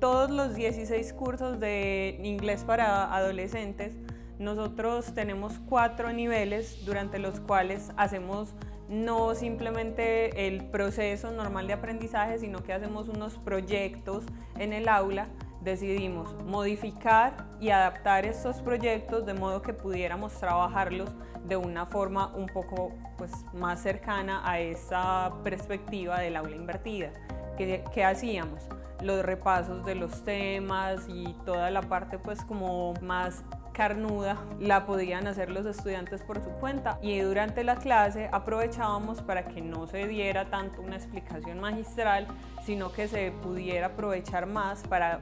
los 16 cursos de inglés para adolescentes, nosotros tenemos cuatro niveles durante los cuales hacemos no simplemente el proceso normal de aprendizaje, sino que hacemos unos proyectos en el aula. Decidimos modificar y adaptar estos proyectos de modo que pudiéramos trabajarlos de una forma un poco pues, más cercana a esa perspectiva del aula invertida. ¿Qué, ¿Qué, hacíamos? Los repasos de los temas y toda la parte pues como más carnuda la podían hacer los estudiantes por su cuenta y durante la clase aprovechábamos para que no se diera tanto una explicación magistral, sino que se pudiera aprovechar más para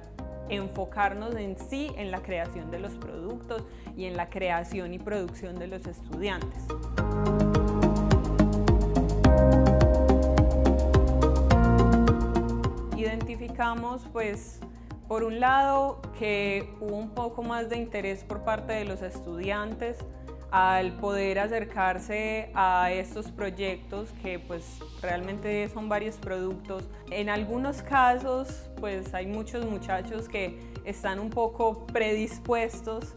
enfocarnos en sí en la creación de los productos y en la creación y producción de los estudiantes. Identificamos pues por un lado, que hubo un poco más de interés por parte de los estudiantes al poder acercarse a estos proyectos que pues realmente son varios productos. En algunos casos pues hay muchos muchachos que están un poco predispuestos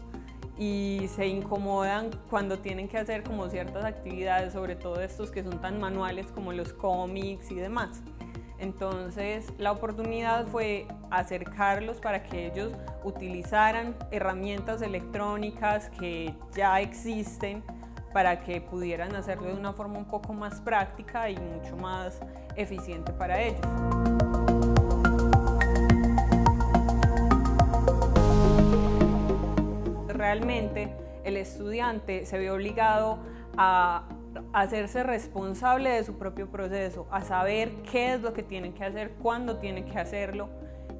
y se incomodan cuando tienen que hacer como ciertas actividades, sobre todo estos que son tan manuales como los cómics y demás. Entonces la oportunidad fue acercarlos para que ellos utilizaran herramientas electrónicas que ya existen para que pudieran hacerlo de una forma un poco más práctica y mucho más eficiente para ellos. Realmente el estudiante se ve obligado a hacerse responsable de su propio proceso, a saber qué es lo que tienen que hacer, cuándo tienen que hacerlo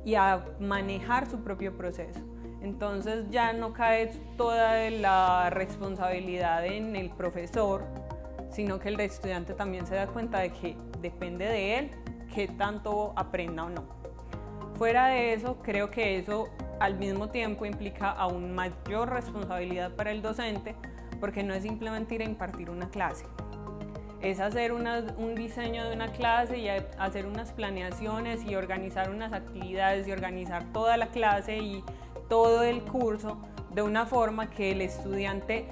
y a manejar su propio proceso. Entonces ya no cae toda la responsabilidad en el profesor, sino que el estudiante también se da cuenta de que depende de él qué tanto aprenda o no. Fuera de eso, creo que eso al mismo tiempo implica aún mayor responsabilidad para el docente, porque no es simplemente ir a impartir una clase. Es hacer un diseño de una clase y hacer unas planeaciones y organizar unas actividades y organizar toda la clase y todo el curso de una forma que el estudiante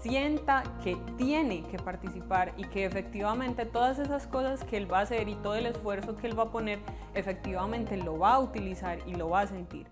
sienta que tiene que participar y que efectivamente todas esas cosas que él va a hacer y todo el esfuerzo que él va a poner, efectivamente lo va a utilizar y lo va a sentir.